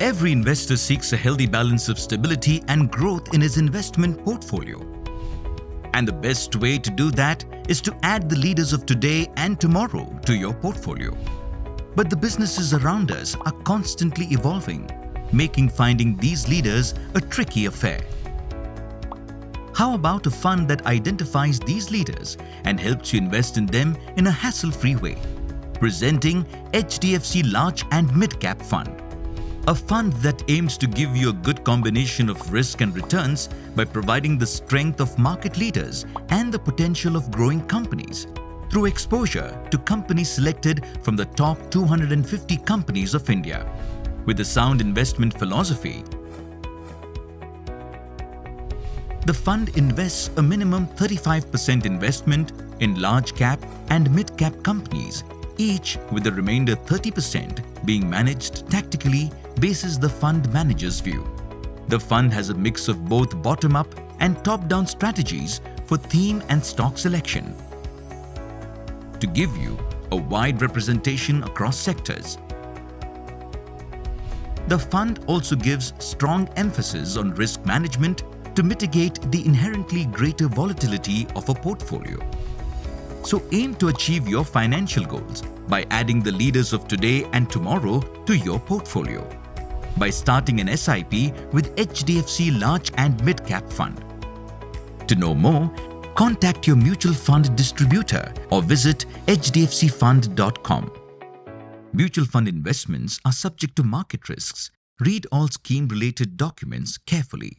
Every investor seeks a healthy balance of stability and growth in his investment portfolio. And the best way to do that is to add the leaders of today and tomorrow to your portfolio. But the businesses around us are constantly evolving, making finding these leaders a tricky affair. How about a fund that identifies these leaders and helps you invest in them in a hassle-free way? Presenting HDFC Large and Mid Cap Fund. A fund that aims to give you a good combination of risk and returns by providing the strength of market leaders and the potential of growing companies through exposure to companies selected from the top 250 companies of India. With a sound investment philosophy, the fund invests a minimum 35% investment in large cap and mid cap companies, each with the remainder 30% being managed tactically basis the fund manager's view. The fund has a mix of both bottom-up and top-down strategies for theme and stock selection to give you a wide representation across sectors. The fund also gives strong emphasis on risk management to mitigate the inherently greater volatility of a portfolio. So aim to achieve your financial goals by adding the leaders of today and tomorrow to your portfolio by starting an SIP with HDFC Large and Mid Cap Fund. To know more, contact your mutual fund distributor or visit hdfcfund.com. Mutual fund investments are subject to market risks. Read all scheme related documents carefully.